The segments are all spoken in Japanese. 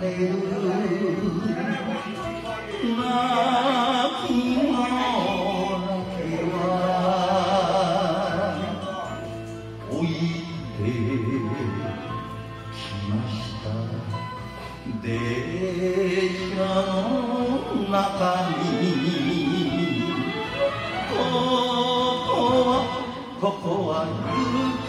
れる泣くの気は置いてきました。電車の中に「ここはこ気」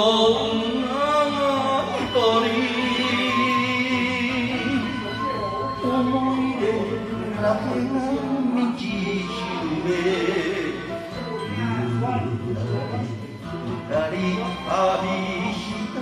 旅した。